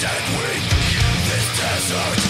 dead weep this desert